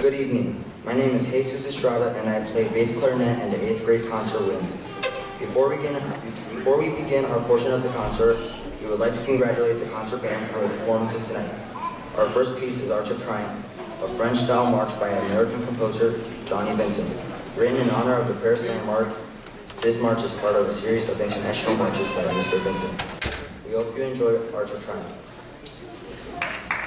Good evening. My name is Jesus Estrada and I play bass clarinet in the 8th grade concert winds. Before we, begin, before we begin our portion of the concert, we would like to congratulate the concert bands on their performances tonight. Our first piece is Arch of Triumph, a French-style march by American composer Johnnie Vinson. Written in honor of the Paris landmark, this march is part of a series of international marches by Mr. Vinson. We hope you enjoy Arch of Triumph.